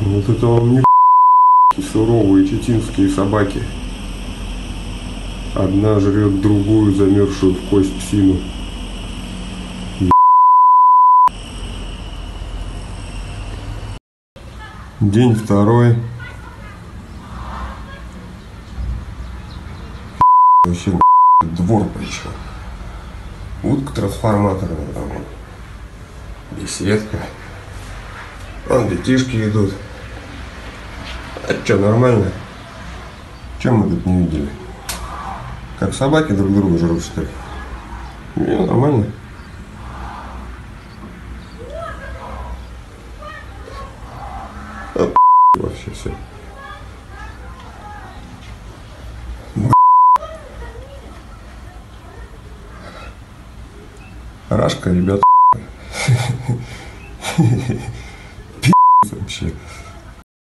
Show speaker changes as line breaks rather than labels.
Вот это вам не суровые чеченские собаки. Одна жрет другую, замерзшую в кость псину. День второй. Вообще двор причем. Утка трансформаторная там. Беседка. Вон детишки идут. А что, нормально? Чем мы тут не видели? Как собаки друг друга жрут, что ли? Не, нормально. Вообще все. Рашка, ребят. Пи*** вообще.